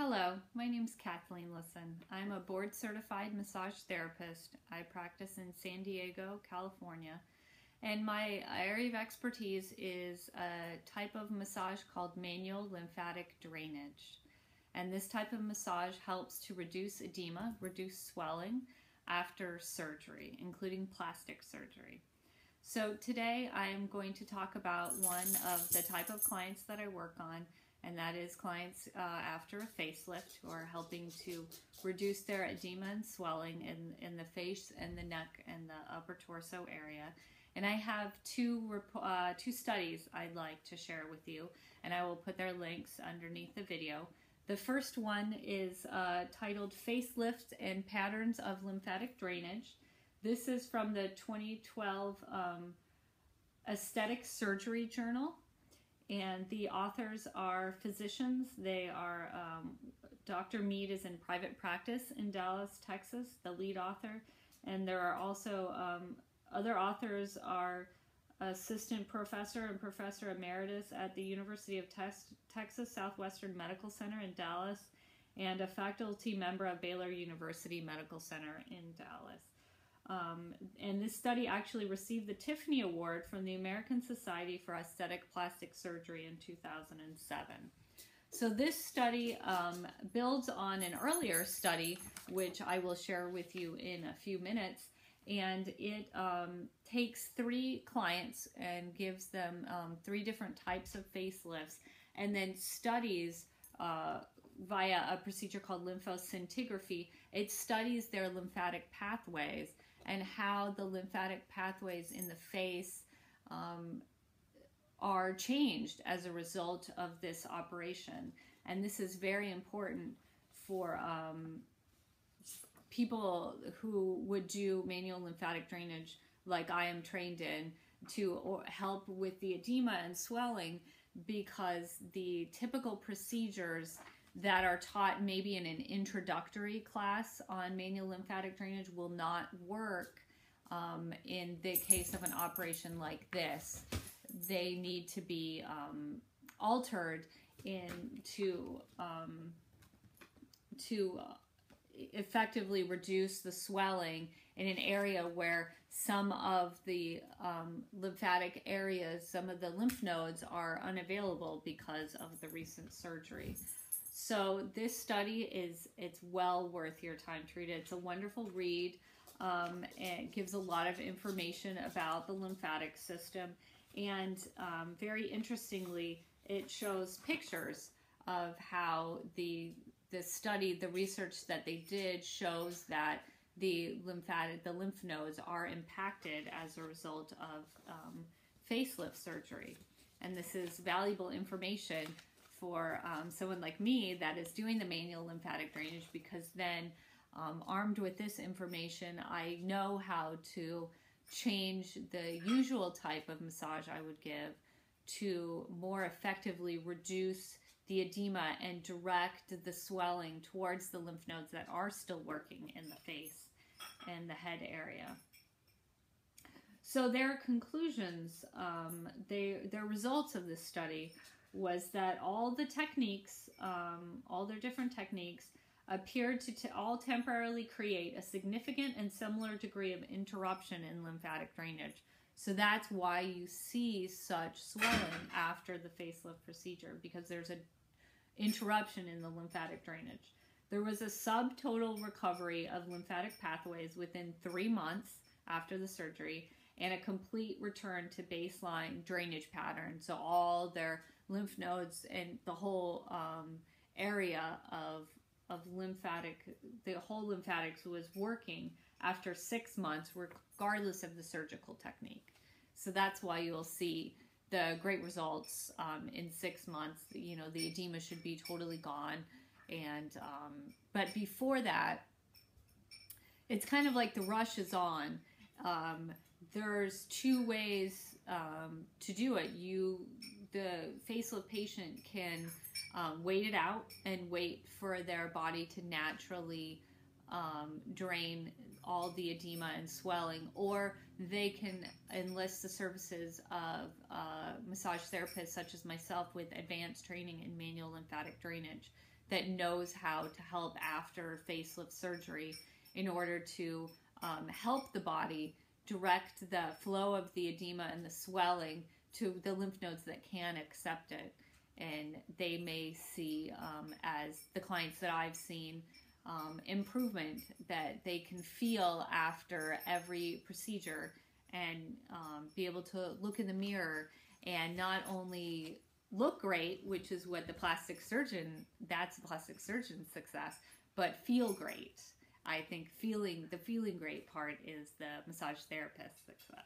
Hello, my name is Kathleen Lisson. I'm a board certified massage therapist. I practice in San Diego, California, and my area of expertise is a type of massage called manual lymphatic drainage. And this type of massage helps to reduce edema, reduce swelling after surgery, including plastic surgery. So today I am going to talk about one of the type of clients that I work on and that is clients uh, after a facelift who are helping to reduce their edema and swelling in, in the face and the neck and the upper torso area. And I have two, uh, two studies I'd like to share with you, and I will put their links underneath the video. The first one is uh, titled Facelift and Patterns of Lymphatic Drainage. This is from the 2012 um, Aesthetic Surgery Journal and the authors are physicians. They are um, Dr. Meade is in private practice in Dallas, Texas, the lead author, and there are also um, other authors are assistant professor and professor emeritus at the University of Texas Southwestern Medical Center in Dallas, and a faculty member of Baylor University Medical Center in Dallas. Um, and this study actually received the Tiffany Award from the American Society for Aesthetic Plastic Surgery in 2007. So this study um, builds on an earlier study, which I will share with you in a few minutes, and it um, takes three clients and gives them um, three different types of facelifts, and then studies uh, via a procedure called lymphoscintigraphy. It studies their lymphatic pathways and how the lymphatic pathways in the face um, are changed as a result of this operation. And this is very important for um, people who would do manual lymphatic drainage like I am trained in to help with the edema and swelling because the typical procedures that are taught maybe in an introductory class on manual lymphatic drainage will not work um, in the case of an operation like this. They need to be um, altered in to um, to uh, effectively reduce the swelling in an area where some of the um, lymphatic areas, some of the lymph nodes are unavailable because of the recent surgery. So this study is it's well worth your time to read it. It's a wonderful read. Um, it gives a lot of information about the lymphatic system, and um, very interestingly, it shows pictures of how the the study, the research that they did shows that the lymphatic, the lymph nodes are impacted as a result of um, facelift surgery. And this is valuable information for um, someone like me that is doing the manual lymphatic drainage because then um, armed with this information, I know how to change the usual type of massage I would give to more effectively reduce the edema and direct the swelling towards the lymph nodes that are still working in the face and the head area. So their conclusions, um, they, their results of this study was that all the techniques, um, all their different techniques, appeared to all temporarily create a significant and similar degree of interruption in lymphatic drainage. So that's why you see such swelling after the facelift procedure because there's an interruption in the lymphatic drainage. There was a subtotal recovery of lymphatic pathways within three months after the surgery and a complete return to baseline drainage pattern. So all their lymph nodes and the whole um, area of of lymphatic, the whole lymphatics was working after six months, regardless of the surgical technique. So that's why you'll see the great results um, in six months. You know, the edema should be totally gone. And, um, but before that, it's kind of like the rush is on. Um, there's two ways um, to do it. You the facelift patient can um, wait it out and wait for their body to naturally um, drain all the edema and swelling, or they can enlist the services of uh, massage therapists such as myself with advanced training in manual lymphatic drainage that knows how to help after facelift surgery in order to um, help the body direct the flow of the edema and the swelling to the lymph nodes that can accept it. And they may see, um, as the clients that I've seen, um, improvement that they can feel after every procedure and um, be able to look in the mirror and not only look great, which is what the plastic surgeon, that's the plastic surgeon's success, but feel great. I think feeling the feeling great part is the massage therapist success.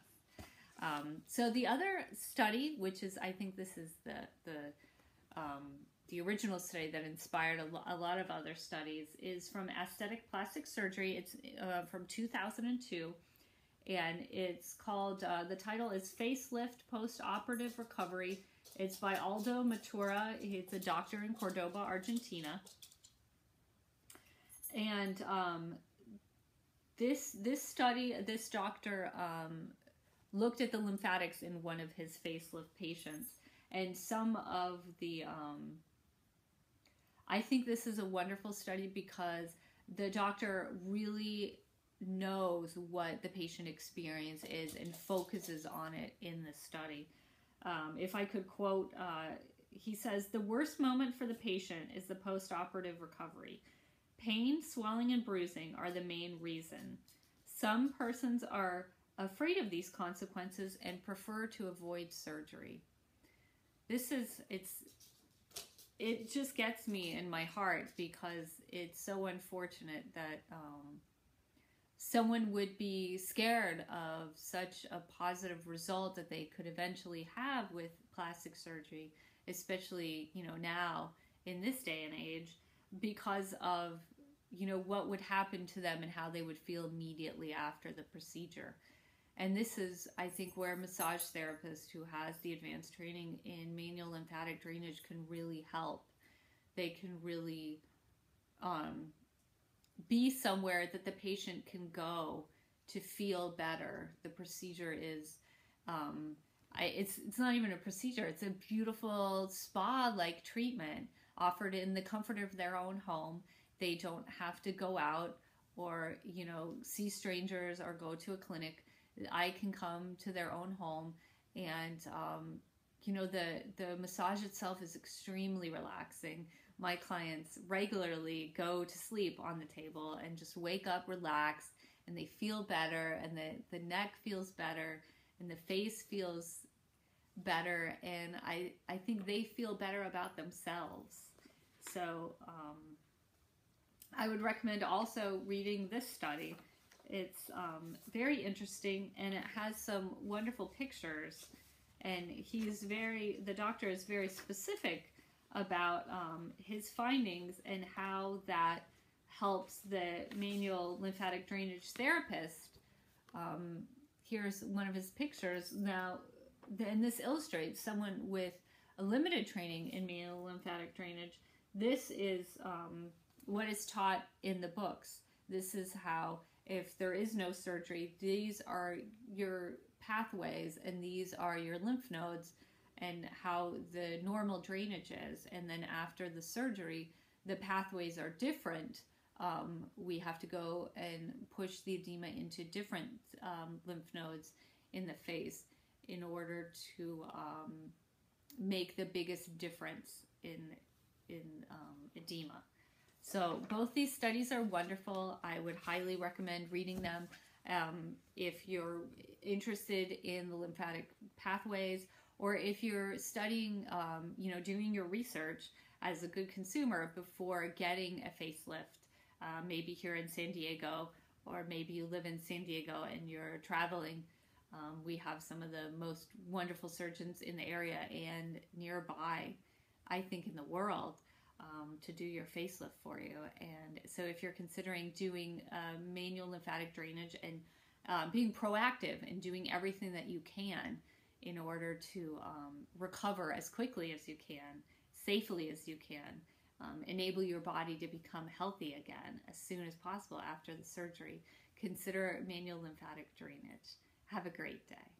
Um, so the other study, which is I think this is the the um, the original study that inspired a, lo- a, lot of other studies, is from Aesthetic Plastic Surgery. It's uh, from 2002, and it's called uh, the title is Facelift Post Operative Recovery. It's by Aldo Mottura. He's a doctor in Cordoba, Argentina and um, this this study, this doctor um, looked at the lymphatics in one of his facelift patients, and some of the. Um, I think this is a wonderful study because the doctor really knows what the patient experience is and focuses on it in the study. Um, if I could quote, uh, he says, The worst moment for the patient is the post operative recovery. Pain, swelling, and bruising are the main reason. Some persons are afraid of these consequences and prefer to avoid surgery. This is, it's, it just gets me in my heart because it's so unfortunate that um, someone would be scared of such a positive result that they could eventually have with plastic surgery, especially, you know, now in this day and age because of you know what would happen to them and how they would feel immediately after the procedure. And this is i think where a massage therapist who has the advanced training in manual lymphatic drainage can really help. They can really um, be somewhere that the patient can go to feel better. The procedure is um, I, it's it's not even a procedure. It's a beautiful spa like treatment offered in the comfort of their own home they don't have to go out or, you know, see strangers or go to a clinic. I can come to their own home and, um, you know, the, the massage itself is extremely relaxing. My clients regularly go to sleep on the table and just wake up relaxed and they feel better and the, the neck feels better and the face feels better and I, I think they feel better about themselves. So, um, I would recommend also reading this study. It's um, very interesting and it has some wonderful pictures. And he's very, the doctor is very specific about um, his findings and how that helps the manual lymphatic drainage therapist. Um, here's one of his pictures. Now, and this illustrates someone with a limited training in manual lymphatic drainage. This is um, what is taught in the books. This is how, if there is no surgery, these are your pathways and these are your lymph nodes and how the normal drainage is. And then after the surgery, the pathways are different. Um, we have to go and push the edema into different um, lymph nodes in the face in order to um, make the biggest difference in in um, edema. So both these studies are wonderful. I would highly recommend reading them um, if you're interested in the lymphatic pathways or if you're studying, um, you know, doing your research as a good consumer before getting a facelift, uh, maybe here in San Diego, or maybe you live in San Diego and you're traveling. Um, we have some of the most wonderful surgeons in the area and nearby, I think, in the world um, to do your facelift for you. And so, if you're considering doing uh, manual lymphatic drainage and um, being proactive and doing everything that you can in order to um, recover as quickly as you can, safely as you can, um, enable your body to become healthy again as soon as possible after the surgery, consider manual lymphatic drainage. Have a great day.